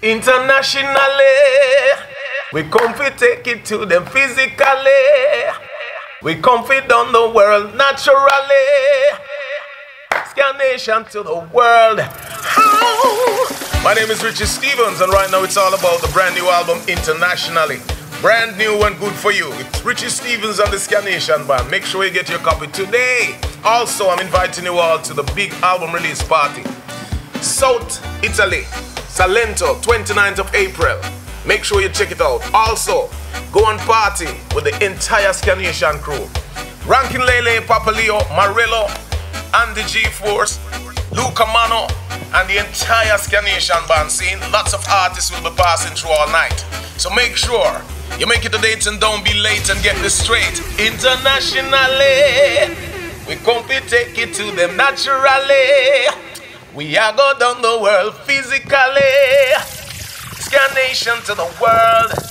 Internationally, we come to take it to them physically. We come down the world naturally. Nation to the world. How? My name is Richie Stephens, and right now it's all about the brand new album internationally. Brand new and good for you. It's Richie Stephens and the Ska Nation Band. Make sure you get your copy today. Also, I'm inviting you all to the big album release party. South Italy, Salento, 29th of April. Make sure you check it out. Also, go and party with the entire Ska Nation crew. Rankin Lele, Papaleo, Morello, Andy G Force, Luca Manno, and the entire Ska Nation band scene. Lots of artists will be passing through all night. So make sure you make it a date and don't be late and get this straight. Internationally, we come to take it to them naturally. We are go down the world physically. Ska Nation to the world.